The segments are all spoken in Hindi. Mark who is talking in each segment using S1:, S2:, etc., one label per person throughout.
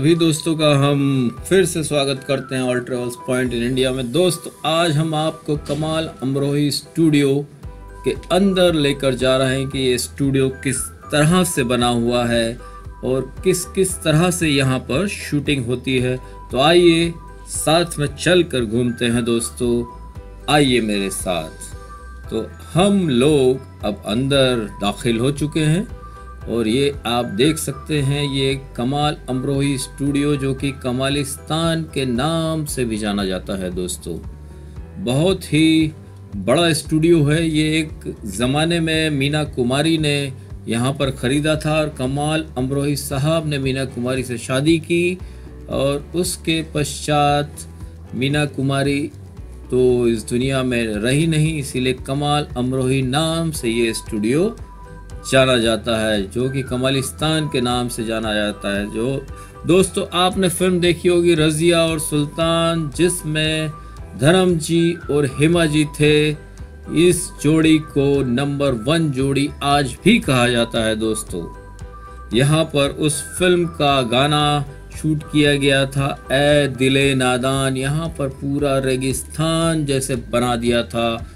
S1: सभी दोस्तों का हम फिर से स्वागत करते हैं all travels point in India में। दोस्त, आज हम आपको कमाल अमरोही स्टूडियो के अंदर लेकर जा रहे हैं कि ये स्टूडियो किस तरह से बना हुआ है और किस किस तरह से यहाँ पर शूटिंग होती है। तो आइए साथ में चल कर घूमते हैं दोस्तों। आइए मेरे साथ। तो हम लोग अब अंदर दाखिल हो चुके हैं। और ये आप देख सकते हैं ये कमाल अमरोही स्टूडियो जो कि कमालिस्तान के नाम से भी जाना जाता है दोस्तों। बहुत ही बड़ा स्टूडियो है। ये एक ज़माने में मीना कुमारी ने यहाँ पर ख़रीदा था और कमाल अमरोही साहब ने मीना कुमारी से शादी की और उसके पश्चात मीना कुमारी तो इस दुनिया में रही नहीं, इसीलिए कमाल अमरोही नाम से ये स्टूडियो जाना जाता है, जो कि कमालिस्तान के नाम से जाना जाता है, जो दोस्तों आपने फ़िल्म देखी होगी, रजिया और सुल्तान, जिसमें धर्म जी और हेमा जी थे। इस जोड़ी को नंबर वन जोड़ी आज भी कहा जाता है दोस्तों। यहाँ पर उस फ़िल्म का गाना शूट किया गया था ए दिले नादान। यहाँ पर पूरा रेगिस्तान जैसे बना दिया था।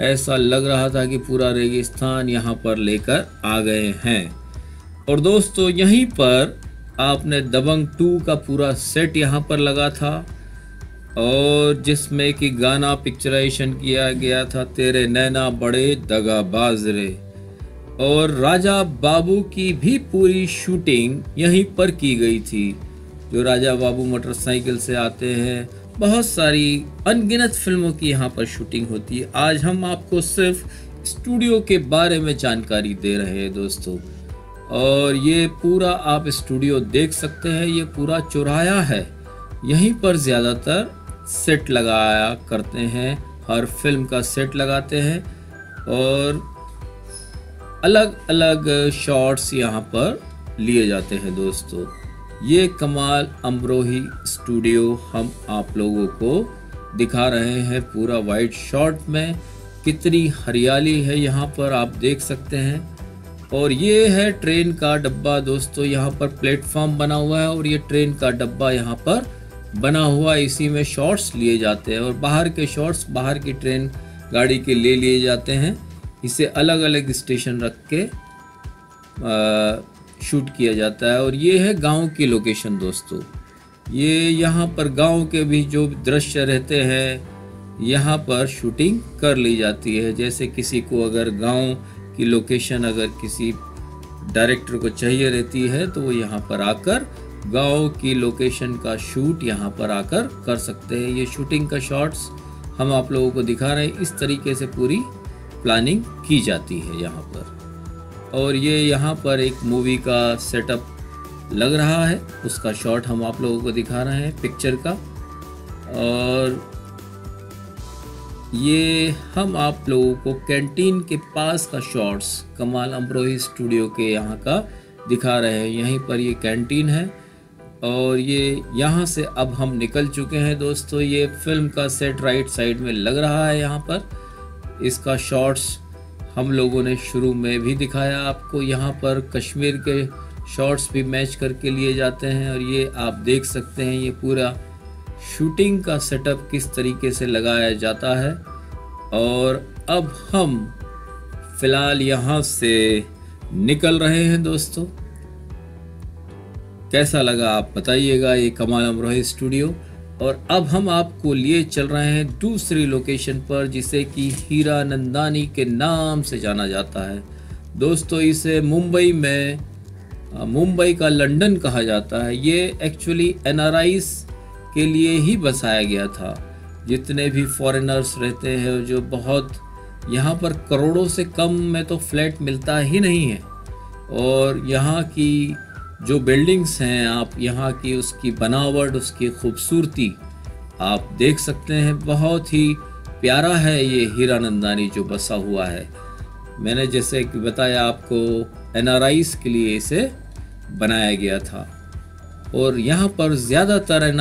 S1: ऐसा लग रहा था कि पूरा रेगिस्तान यहाँ पर लेकर आ गए हैं। और दोस्तों, यहीं पर आपने दबंग टू का पूरा सेट यहाँ पर लगा था और जिसमें कि गाना पिक्चराइजेशन किया गया था, तेरे नैना बड़े दगा बाजरे और राजा बाबू की भी पूरी शूटिंग यहीं पर की गई थी, जो राजा बाबू मोटरसाइकिल से आते हैं। बहुत सारी अनगिनत फ़िल्मों की यहाँ पर शूटिंग होती है। आज हम आपको सिर्फ़ स्टूडियो के बारे में जानकारी दे रहे हैं दोस्तों। और ये पूरा आप स्टूडियो देख सकते हैं, ये पूरा चौराया है। यहीं पर ज़्यादातर सेट लगाया करते हैं, हर फ़िल्म का सेट लगाते हैं। और अलग अलग शॉट्स यहाँ पर लिए जाते हैं दोस्तों। ये कमाल अमरोही स्टूडियो हम आप लोगों को दिखा रहे हैं पूरा वाइट शॉट में। कितनी हरियाली है यहाँ पर आप देख सकते हैं। और ये है ट्रेन का डब्बा दोस्तों यहाँ पर प्लेटफॉर्म बना हुआ है और ये ट्रेन का डब्बा यहाँ पर बना हुआ इसी में शॉट्स लिए जाते हैं और बाहर के शॉट्स बाहर की ट्रेन गाड़ी के ले लिए जाते हैं। इसे अलग अलग स्टेशन रख के आ, शूट किया जाता है और ये है गाँव की लोकेशन दोस्तों। ये यहाँ पर गाँव के भी जो दृश्य रहते हैं, यहाँ पर शूटिंग कर ली जाती है। जैसे किसी को अगर गाँव की लोकेशन अगर किसी डायरेक्टर को चाहिए रहती है तो वो यहाँ पर आकर गाँव की लोकेशन का शूट यहाँ पर आकर कर सकते हैं। ये शूटिंग का शॉट्स हम आप लोगों को दिखा रहे हैं। इस तरीके से पूरी प्लानिंग की जाती है यहाँ पर। और ये यहाँ पर एक मूवी का सेटअप लग रहा है। उसका शॉट हम आप लोगों को दिखा रहे हैं पिक्चर का। और ये हम आप लोगों को कैंटीन के पास का शॉट्स कमाल अमरोही स्टूडियो के यहाँ का दिखा रहे हैं। यहीं पर ये कैंटीन है। और ये यहाँ से अब हम निकल चुके हैं दोस्तों। ये फ़िल्म का सेट राइट साइड में लग रहा है यहाँ पर। इसका शॉट्स हम लोगों ने शुरू में भी दिखाया, आपको यहाँ पर कश्मीर के शॉट्स भी मैच करके लिए जाते हैं और ये आप देख सकते हैं, ये पूरा शूटिंग का सेटअप किस तरीके से लगाया जाता है। और अब हम फ़िलहाल यहाँ से निकल रहे हैं दोस्तों। कैसा लगा आप बताइएगा, ये कमाल अमरोही स्टूडियो। और अब हम आपको लिए चल रहे हैं दूसरी लोकेशन पर, जिसे कि हीरा नंदानी के नाम से जाना जाता है। दोस्तों, इसे मुंबई में मुंबई का लंदन कहा जाता है। ये एक्चुअली एन के लिए ही बसाया गया था। जितने भी फॉरेनर्स रहते हैं, जो बहुत यहाँ पर करोड़ों से कम में तो फ्लैट मिलता ही नहीं है। और यहाँ की जो बिल्डिंग्स हैं, आप यहाँ की उसकी बनावट, उसकी खूबसूरती आप देख सकते हैं। बहुत ही प्यारा है ये हीरा नंदानी जो बसा हुआ है। मैंने जैसे कि बताया आपको एन के लिए इसे बनाया गया था। और यहाँ पर ज़्यादातर एन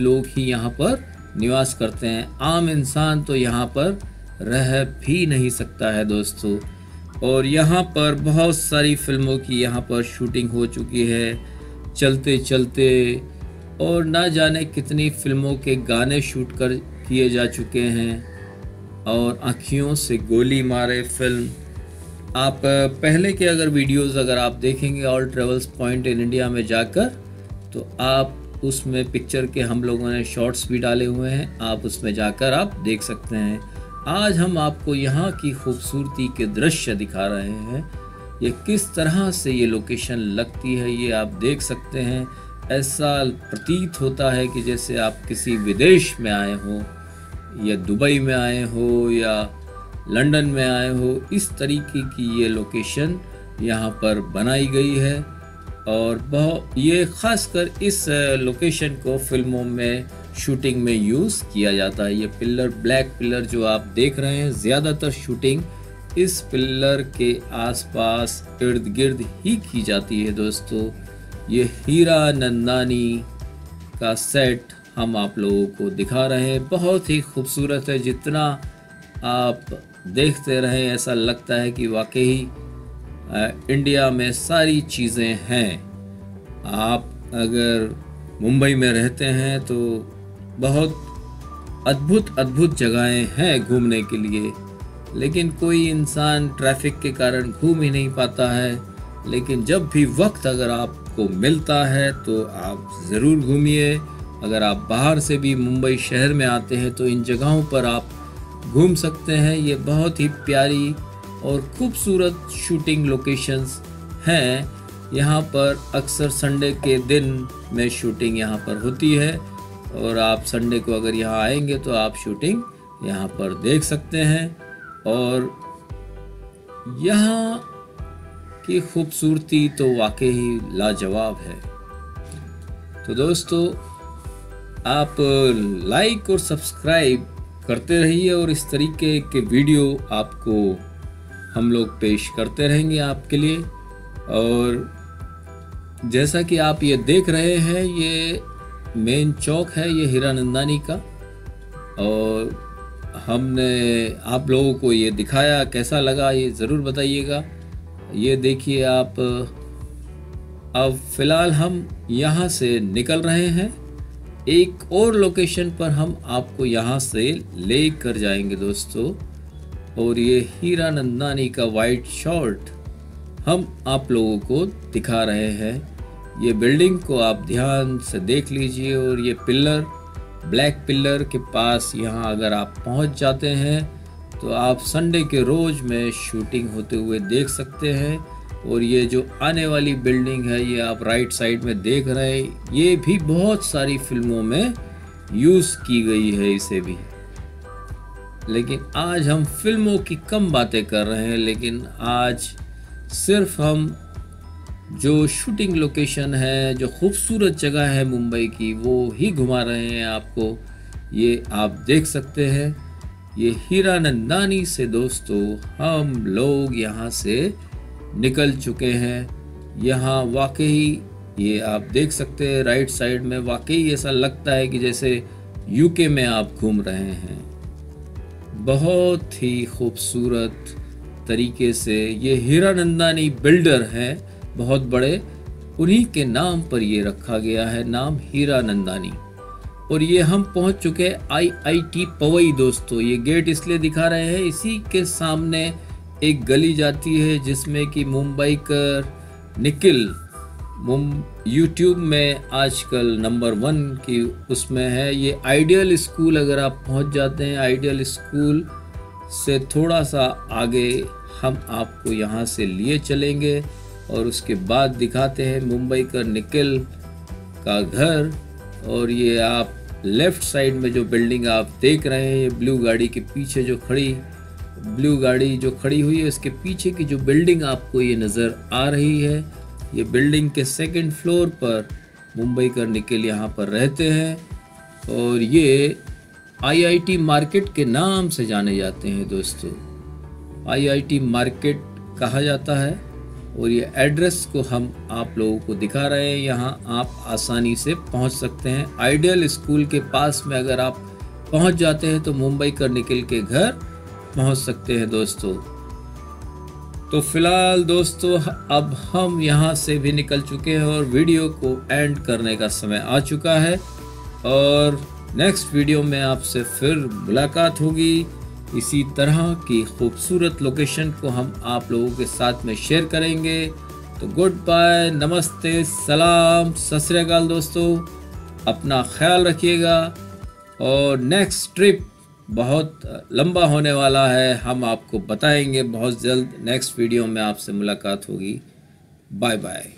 S1: लोग ही यहाँ पर निवास करते हैं। आम इंसान तो यहाँ पर रह भी नहीं सकता है दोस्तों। और यहाँ पर बहुत सारी फ़िल्मों की यहाँ पर शूटिंग हो चुकी है। चलते चलते और ना जाने कितनी फ़िल्मों के गाने शूट कर किए जा चुके हैं और आँखियों से गोली मारे फ़िल्म। आप, पहले के अगर वीडियोस अगर आप देखेंगे all travels point in India में जाकर तो आप उसमें पिक्चर के हम लोगों ने शॉर्ट्स भी डाले हुए हैं। आप उसमें जाकर आप देख सकते हैं। आज हम आपको यहाँ की खूबसूरती के दृश्य दिखा रहे हैं। ये किस तरह से ये लोकेशन लगती है, ये आप देख सकते हैं। ऐसा प्रतीत होता है कि जैसे आप किसी विदेश में आए हो, या दुबई में आए हो, या लंदन में आए हो, इस तरीके की ये लोकेशन यहाँ पर बनाई गई है। और बहुत ये ख़ासकर इस लोकेशन को फ़िल्मों में शूटिंग में यूज़ किया जाता है। ये पिलर ब्लैक पिलर जो आप देख रहे हैं, ज़्यादातर शूटिंग इस पिलर के आसपास इर्द गिर्द ही की जाती है दोस्तों। ये हीरा नंदानी का सेट हम आप लोगों को दिखा रहे हैं। बहुत ही खूबसूरत है, जितना आप देखते रहें ऐसा लगता है कि वाकई इंडिया में सारी चीज़ें हैं। आप अगर मुंबई में रहते हैं तो बहुत अद्भुत अद्भुत जगहें हैं घूमने के लिए। लेकिन कोई इंसान ट्रैफ़िक के कारण घूम ही नहीं पाता है। लेकिन जब भी वक्त अगर आपको मिलता है तो आप ज़रूर घूमिए। अगर आप बाहर से भी मुंबई शहर में आते हैं तो इन जगहों पर आप घूम सकते हैं। ये बहुत ही प्यारी और खूबसूरत शूटिंग लोकेशंस हैं। यहाँ पर अक्सर संडे के दिन में शूटिंग यहाँ पर होती है। और आप संडे को अगर यहाँ आएँगे तो आप शूटिंग यहाँ पर देख सकते हैं। और यहाँ की खूबसूरती तो वाकई ही लाजवाब है। तो दोस्तों, आप लाइक और सब्सक्राइब करते रहिए और इस तरीके के वीडियो आपको हम लोग पेश करते रहेंगे आपके लिए। और जैसा कि आप ये देख रहे हैं, ये मेन चौक है ये हीरानंदानी का। और हमने आप लोगों को ये दिखाया, कैसा लगा ये ज़रूर बताइएगा। ये देखिए आप, अब फ़िलहाल हम यहाँ से निकल रहे हैं। एक और लोकेशन पर हम आपको यहाँ से ले कर जाएँगे दोस्तों। और ये हीरा नंदानी का वाइट शॉर्ट हम आप लोगों को दिखा रहे हैं। ये बिल्डिंग को आप ध्यान से देख लीजिए और ये पिलर, ब्लैक पिलर के पास यहाँ अगर आप पहुँच जाते हैं तो आप संडे के रोज़ में शूटिंग होते हुए देख सकते हैं। और ये जो आने वाली बिल्डिंग है, ये आप राइट साइड में देख रहे हैं। ये भी बहुत सारी फ़िल्मों में यूज़ की गई है इसे भी। लेकिन आज हम फ़िल्मों की कम बातें कर रहे हैं, लेकिन आज सिर्फ़ हम जो शूटिंग लोकेशन है, जो खूबसूरत जगह है मुंबई की, वो ही घुमा रहे हैं आपको। ये आप देख सकते हैं। ये हीरा नंदानी से दोस्तों, हम लोग यहाँ से निकल चुके हैं। यहाँ वाकई ये आप देख सकते हैं राइट साइड में वाकई ऐसा लगता है कि जैसे यूके में आप घूम रहे हैं। बहुत ही खूबसूरत तरीके से ये हीरानंदानी बिल्डर हैं। बहुत बड़े, उन्हीं के नाम पर ये रखा गया है नाम हीरा नंदानी और ये हम पहुँच चुके आई आई टी पवई, दोस्तों। ये गेट इसलिए दिखा रहे हैं, इसी के सामने एक गली जाती है, जिसमें कि मुंबई कर निकिल यूट्यूब में आजकल नंबर वन की उसमें है। ये आइडियल स्कूल अगर आप पहुँच जाते हैं, आइडियल स्कूल से थोड़ा सा आगे हम आपको यहाँ से लिए चलेंगे। और उसके बाद दिखाते हैं मुंबई का निकल का घर। और ये आप लेफ़्ट साइड में जो बिल्डिंग आप देख रहे हैं, ये ब्लू गाड़ी के पीछे जो खड़ी, ब्लू गाड़ी जो खड़ी हुई है, उसके पीछे की जो बिल्डिंग आपको ये नज़र आ रही है, ये बिल्डिंग के सेकंड फ्लोर पर मुंबई कर निकल यहाँ पर रहते हैं। और ये आईआईटी मार्केट के नाम से जाने जाते हैं दोस्तों। आईआईटी मार्केट कहा जाता है। और ये एड्रेस को हम आप लोगों को दिखा रहे हैं। यहाँ आप आसानी से पहुँच सकते हैं। आइडियल स्कूल के पास में अगर आप पहुँच जाते हैं तो मुंबई कर निकल के घर पहुँच सकते हैं दोस्तों। तो फ़िलहाल दोस्तों, अब हम यहाँ से भी निकल चुके हैं और वीडियो को एंड करने का समय आ चुका है। और नेक्स्ट वीडियो में आपसे फिर मुलाकात होगी। इसी तरह की खूबसूरत लोकेशन को हम आप लोगों के साथ में शेयर करेंगे। तो गुड बाय नमस्ते, सलाम, सत दोस्तों। अपना ख्याल रखिएगा और नेक्स्ट ट्रिप बहुत लंबा होने वाला है। हम आपको बताएँगे बहुत जल्द। नेक्स्ट वीडियो में आपसे मुलाकात होगी। Bye bye